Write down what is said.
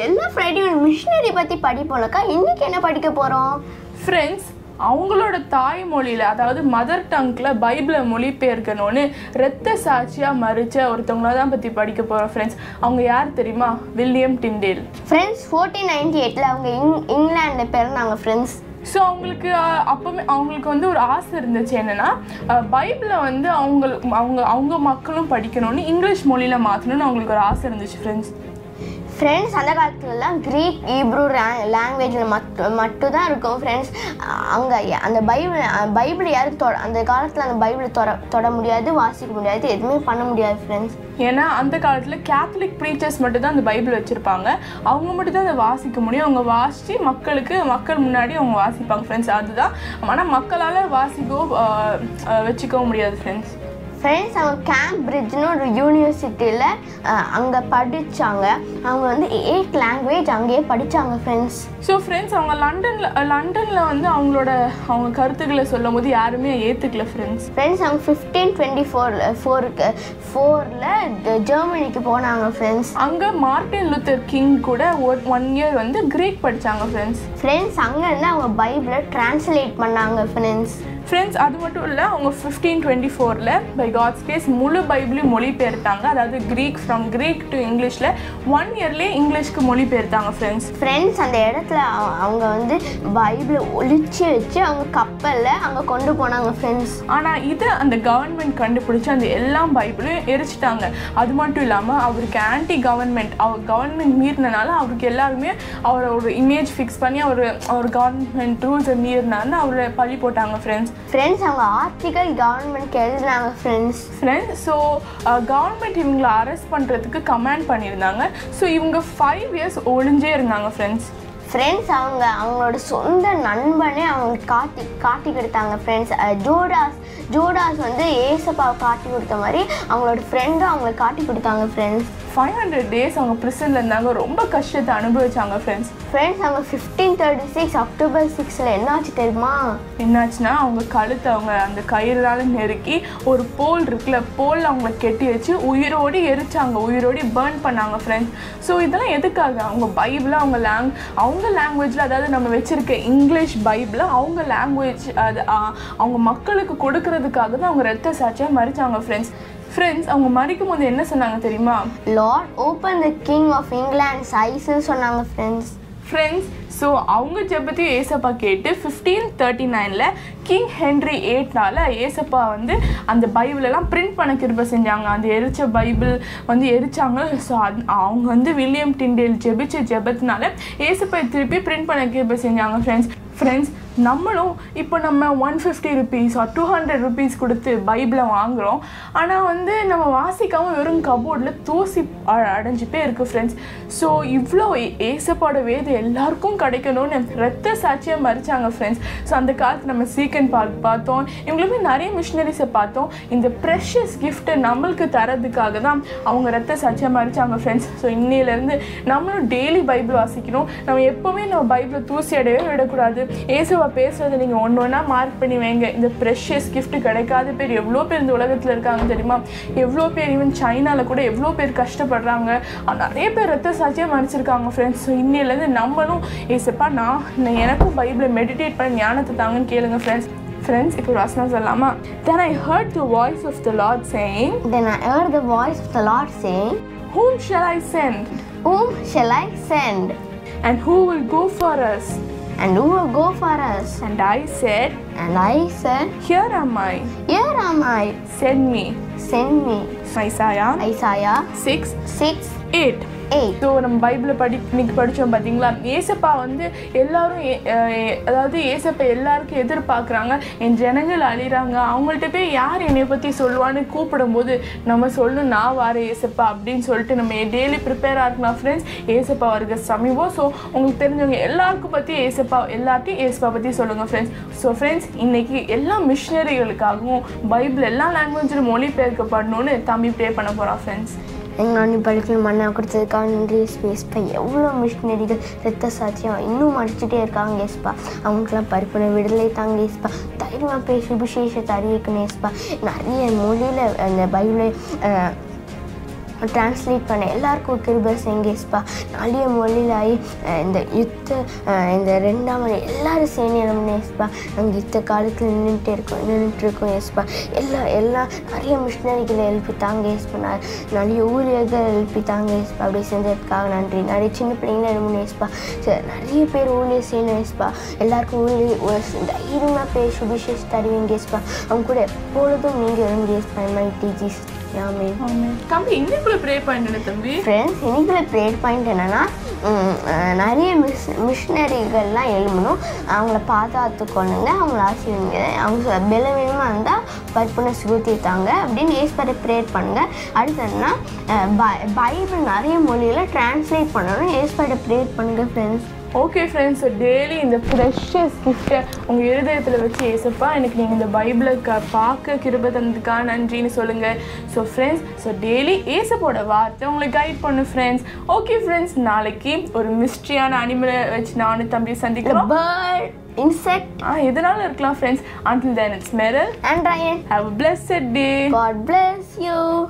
எல்லா ஃப்ரைடேயும் மிஷினரி பற்றி படிப்போம்லக்கா இன்னைக்கு என்ன படிக்க போகிறோம் ஃப்ரெண்ட்ஸ் அவங்களோட தாய்மொழியில் அதாவது மதர் டங்க்ல பைபிளை மொழிபெயர்க்கணும்னு இரத்த சாட்சியாக மறிச்ச ஒருத்தவங்கள தான் பற்றி படிக்க போகிறோம் ஃப்ரெண்ட்ஸ் அவங்க யார் தெரியுமா? William Tyndale friends fourteen ninety எயிட்டில் அவங்க இங் இங்கிலாண்டில் பிறந்தாங்க ஃப்ரெண்ட்ஸ் ஸோ அவங்களுக்கு அப்பவே அவங்களுக்கு வந்து ஒரு ஆசை இருந்துச்சு என்னன்னா பைபிளை வந்து அவங்க அவங்க அவங்க மக்களும் படிக்கணும்னு இங்கிலீஷ் மொழியில் மாற்றணும்னு அவங்களுக்கு ஒரு ஆசை இருந்துச்சு ஃப்ரெண்ட்ஸ் ஃப்ரெண்ட்ஸ் அந்த காலத்துலலாம் க்ரீக் ஈப்ரூ லாங்குவேஜில் மட்டும் மட்டும் தான் இருக்கும் ஃப்ரெண்ட்ஸ் அங்கே அந்த பைபிள் பைபிள் யாரும் தொட அந்த காலத்தில் அந்த பைபிளை தொட தொட முடியாது வாசிக்க முடியாது எதுவுமே பண்ண முடியாது ஃப்ரெண்ட்ஸ் ஏன்னா அந்த காலத்தில் கேத்தலிக் ப்ரீச்சர்ஸ் மட்டும் தான் அந்த பைபிள் வச்சுருப்பாங்க. அவங்க மட்டும் தான் அதை வாசிக்க முடியும். அவங்க வாசித்து மக்களுக்கு மக்கள் முன்னாடி அவங்க வாசிப்பாங்க ஃப்ரெண்ட்ஸ் அதுதான். ஆனால் மக்களால் வாசிக்கவும் வச்சுக்கவும் முடியாது ஃப்ரெண்ட்ஸ் ஃப்ரெண்ட்ஸ் அவங்க கேம்பிரிட்ஜ்னு ஒரு யூனிவர்சிட்டியில் அங்கே படித்தாங்க அவங்க வந்து எயிட் லாங்குவேஜ் அங்கேயே படித்தாங்க ஃப்ரெண்ட்ஸ் ஸோ ஃப்ரெண்ட்ஸ் அவங்க லண்டனில் லண்டனில் வந்து அவங்களோட அவங்க கருத்துக்களை சொல்லும் போது யாருமே ஏற்றுக்கல ஃப்ரெண்ட்ஸ் ஃப்ரெண்ட்ஸ் அவங்க ஃபிஃப்டீன் டுவெண்ட்டி ஃபோரில் ஃபோருக்கு ஃபோரில் ஜெர்மனிக்கு போனாங்க ஃப்ரெண்ட்ஸ் அங்கே மார்ட்டின் லூத்தர் கிங் கூட ஒன் இயர் வந்து கிரீக் படித்தாங்க ஃப்ரெண்ட்ஸ் ஃப்ரெண்ட்ஸ் அங்கேருந்து அவங்க பைபிளை ட்ரான்ஸ்லேட் பண்ணாங்க ஃப்ரெண்ட்ஸ் ஃப்ரெண்ட்ஸ் அது மட்டும் இல்லை அவங்க ஃபிஃப்டீன் டுவெண்ட்டி ஃபோரில் பை காட்ஸ் கேஸ் முழு பைபிளையும் மொழிபெயர்த்தாங்க. அதாவது கிரீக் ஃப்ரம் கிரீக் டு இங்கிலீஷில் ஒன் இயர்லேயே இங்கிலீஷ்க்கு மொழிபெயர்த்தாங்க ஃப்ரெண்ட்ஸ் ஃப்ரெண்ட்ஸ் அந்த இடத்துல அவ- அவங்க வந்து பைபிளை ஒளிச்சு வச்சு அவங்க கப்பலில் அங்கே கொண்டு போனாங்க ஃப்ரெண்ட்ஸ் ஆனால் இதை அந்த கவர்மெண்ட் கண்டுபிடிச்சி அந்த எல்லா பைபிளையும் எரிச்சிட்டாங்க. அது மட்டும் இல்லாமல் அவருக்கு ஆன்டி கவர்மெண்ட் அவர் கவர்மெண்ட் மீறினால அவருக்கு எல்லாருமே அவரை ஒரு இமேஜ் ஃபிக்ஸ் பண்ணி அவர் அவர் கவர்மெண்ட் ரூல்ஸை மீறினான்னு அவரை பழி போட்டாங்க ஃப்ரெண்ட்ஸ் ஃப்ரெண்ட்ஸ் அவங்க ஆர்டிக்கல் கவர்மெண்ட்க்கு எழுதினாங்க ஃப்ரெண்ட்ஸ் ஃப்ரெண்ட்ஸ் ஸோ கவர்மெண்ட் இவங்களை அரெஸ்ட் பண்ணுறதுக்கு கமாண்ட் பண்ணியிருந்தாங்க. ஸோ இவங்க ஃபைவ் இயர்ஸ் ஒளிஞ்சே இருந்தாங்க ஃப்ரெண்ட்ஸ் ஃப்ரெண்ட்ஸ் அவங்க அவங்களோட சொந்த நண்பனே அவங்க காட்டி காட்டி கொடுத்தாங்க ஃப்ரெண்ட்ஸ் ஜோடாஸ் ஜோடாஸ் வந்து ஏசப்பாவை காட்டி கொடுத்த மாதிரி அவங்களோட ஃப்ரெண்டும் அவங்களை காட்டி கொடுத்தாங்க ஃப்ரெண்ட்ஸ் ஃபைவ் ஹண்ட்ரட் டேஸ் அவங்க ப்ரிசனில் இருந்தாங்க. ரொம்ப கஷ்டத்தை அனுபவிச்சாங்க ஃப்ரெண்ட்ஸ் ஃப்ரெண்ட்ஸ் அவங்க ஃபிஃப்டீன் தேர்ட்டி சிக்ஸ் அக்டோபர் சிக்ஸில் என்னாச்சு தெரியுமா? என்னாச்சுன்னா அவங்க கழுத்தை அவங்க அந்த கயிறால நெருக்கி ஒரு போல் இருக்குல்ல போல் அவங்கள கெட்டி வச்சு உயிரோடு எரிச்சாங்க. உயிரோடு பேர்ன் பண்ணாங்க ஃப்ரெண்ட்ஸ் ஸோ இதெல்லாம் எதுக்காக? அவங்க பைபிளை அவங்க லேங் அவங்க லாங்குவேஜில் அதாவது நம்ம வச்சிருக்க இங்கிலீஷ் பைபிளை அவங்க லாங்குவேஜ் அது அவங்க மக்களுக்கு கொடுக்கறதுக்காக தான் அவங்க ரத்த சாட்சியாக மறிச்சாங்க ஃப்ரெண்ட்ஸ் ஃப்ரெண்ட்ஸ் அவங்க மறிக்கும் போது என்ன சொன்னாங்க தெரியுமா? Lord open the King of England's ஐஸ்ன்னு சொன்னாங்க ஃப்ரெண்ட்ஸ் ஃப்ரெண்ட்ஸ் ஸோ அவங்க ஜெபத்தையும் ஏசப்பா கேட்டு ஃபிஃப்டீன் தேர்ட்டி நைனில் கிங் ஹென்ரி எயிட்னால ஏசப்பா வந்து அந்த பைபிளெல்லாம் பிரிண்ட் பண்ண கிருப செஞ்சாங்க. அந்த எரிச்ச பைபிள் வந்து எரிச்சாங்க. ஸோ அது அவங்க வந்து வில்லியம் டிண்டேல் ஜெபிச்ச ஜெபத்தினால ஏசப்பா திருப்பி பிரிண்ட் பண்ண கிருப செஞ்சாங்க ஃப்ரெண்ட்ஸ் ஃப்ரெண்ட்ஸ் நம்மளும் இப்போ நம்ம one fifty rupees or two hundred rupees கொடுத்து பைபிளை வாங்குகிறோம் ஆனால் வந்து நம்ம வாசிக்காமல் வெறும் கபோர்டில் தூசி அ- அடைஞ்சிட்டே இருக்குது ஃப்ரெண்ட்ஸ் ஸோ இவ்வளோ ஏசப்பாட வேது எல்லாருக்கும் கிடைக்கணும்னு ரத்த சாட்சியாக மறிச்சாங்க ஃப்ரெண்ட்ஸ் ஸோ அந்த காலத்து நம்ம சீக்கன் பார்க் பார்த்தோம். இவங்களுமே நிறைய மிஷினரிஸை பார்த்தோம். இந்த ப்ரெஷஸ் கிஃப்ட்டை நம்மளுக்கு தரதுக்காக தான் அவங்க ரத்த சாட்சியாக மறிச்சாங்க ஃப்ரெண்ட்ஸ் ஸோ இன்னிலேருந்து நம்மளும் டெய்லி பைபிள் வாசிக்கணும். நம்ம எப்போவுமே நம்ம பைபிளை தூசி அடையவே விடக்கூடாது. ஏசுவா பேசுறதை நீங்கள் ஒன்று ஒன்றா மார்க் பண்ணி வைங்க. இந்த ப்ரெஷஸ் gift கிடைக்காத பேர் எவ்வளோ பேர் இந்த உலகத்தில் இருக்காங்க தெரியுமா? எவ்வளோ பேர் ஈவன் சைனாவில் கூட எவ்வளோ பேர் கஷ்டப்படுறாங்க. நிறைய பேர் ரத்த சாட்சியாக மறைச்சிருக்காங்க ஃப்ரெண்ட்ஸ் ஸோ இன்னையிலேருந்து நம்மளும் ஏசப்பா நான் எனக்கும் பைபிளை மெடிடேட் பண்ண ஞானத்தை தாங்கன்னு கேளுங்க ஃப்ரெண்ட்ஸ் ஃப்ரெண்ட்ஸ் இப்போ ஒரு வசனம் சொல்லலாமா? Then I heard the voice of the Lord saying Then I heard the voice of the Lord saying, whom shall I send? Whom shall I send? and who will go for us? And who will go for us? and I said And I said, here am I Here am I. send me Send me. Isaiah Isaiah 6 6 8 8. So நம்ம பைபிளை படி இன்னைக்கு படித்தோம் பார்த்தீங்களா ஏசப்பா வந்து எல்லாரும் ஏ- அதாவது ஏசப்பா எல்லாருக்கும் எதிர்பார்க்குறாங்க. என் ஜனங்கள் அழிகிறாங்க அவங்கள்ட்ட போய் யார் என்னை பற்றி சொல்லுவான்னு கூப்பிடும்போது நம்ம சொல்லணும் நான் வாரேன் ஏசப்பா அப்படின்னு சொல்லிட்டு நம்ம டெய்லி ப்ரிப்பேராக இருக்கலாம் ஃப்ரெண்ட்ஸ் ஏசப்பா வருக சமீபம். ஸோ உங்களுக்கு தெரிஞ்சவங்க எல்லாருக்கும் பற்றி ஏசப்பா எல்லாத்தையும் ஏசப்பா பற்றி சொல்லுங்கள் ஃப்ரெண்ட்ஸ் ஸோ ஃப்ரெண்ட்ஸ் இன்னைக்கு எல்லா மிஷினரிகளுக்காகவும் பைபிள் எல்லா லாங்குவேஜிலும் மொழிபெயர்க்கப்படணும்னு தம்பி ப்ரே பண்ண போகிறான் ஃப்ரெண்ட்ஸ் எங்களை நீ படிக்கணும் மண்ணை கொடுத்ததுக்காக நன்றி எஸ்பா எவ்வளோ மிஷினரிகள் ரத்த சாட்சியம் இன்னும் அடிச்சுட்டே இருக்காங்க எஸ்பா. அவங்களுக்குலாம் பருப்பின விடுதலை தாங்க எஸ்பா. தைரியமாக பேசி விசேஷத்தை அறிவிக்கணும் எஸ்பா. நிறைய மொழியில் அந்த பைபிளை அஹ், டிரான்ஸ்லேட் பண்ண. எல்லாருக்கும் கிருபை செங்கேஸ்பா ஏஸ்பா நிறைய இந்த யுத்த இந்த ரெண்டாம் மொழி எல்லாரும் சேர்ந்து ஏஸ்பா நாங்கள் யுத்த காலத்தில் நின்றுட்டு இருக்கோம் நின்றுட்டு இருக்கோம் எஸ்பா எல்லா எல்லா நிறைய மிஷினரிகளை எழுப்பி தாங்க எஸ்பா நிறைய ஊழியர்கள் எழுப்பி தாங்க எஸ்பா அப்படி செஞ்சதுக்காக நன்றி. நிறைய சின்ன பிள்ளைங்கள எழுப்பணும் எஸ்பா சரி, நிறைய பேர் ஊழியர் செய்யணும் எஸ்பா எல்லாருக்கும் ஊழியர் தைரியமாக பேர் சுபிஷேஷ் தருவீங்க எஸ்பா அவங்க கூட எப்பொழுதும் நீங்கள் எழுந்து எஸ்பா மை டிஜிஸ் தம்பி இன்னைக்குள்ள ப்ரே பண்ணிடு தம்பி? ஃப்ரெண்ட்ஸ் இன்னைக்குள்ள ப்ரேட் பாயிண்ட் என்னென்னா நிறைய மிஸ் மிஷினரிகள்லாம் எழுமணும் அவங்கள பாதுகாத்துக்கொள்ளுங்க அவங்கள ஆசீர்வதிங்க. அவங்க பலவீனமாக இருந்தால் பற்புன சுகுத்திட்டாங்க அப்படின்னு ஏஸ்பரை ப்ரேட் பண்ணுங்கள் அடுத்து பை- பைபிள் நிறைய மொழியில் டிரான்ஸ்லேட் பண்ணணும். ஏஸ்பரை ப்ரேட் பண்ணுங்கள் ஃப்ரெண்ட்ஸ் ஓகே ஃப்ரெண்ட்ஸ் டெய்லி இந்த ப்ரெஷஸ் கிஃப்ட்டை உங்கள் இருதயத்தில் வச்சு ஏசப்பா எனக்கு நீங்கள் இந்த பைபிளை க பார்க்க கிருபை தந்ததுக்காக நன்றின்னு சொல்லுங்கள் ஸோ ஃப்ரெண்ட்ஸ் ஸோ டெய்லி ஏசப்போட வார்த்தை உங்களை கைட் பண்ணு ஃப்ரெண்ட்ஸ் ஓகே ஃப்ரெண்ட்ஸ் நாளைக்கு ஒரு மிஸ்ட்ரியான அனிமலை வச்சு நானும் தம்பி சந்திக்கிறோம். பேர்ட் இன்செக்ட் ஆ எதனால இருக்கலாம் friends until then it's Meryl. And have a blessed day. God bless you.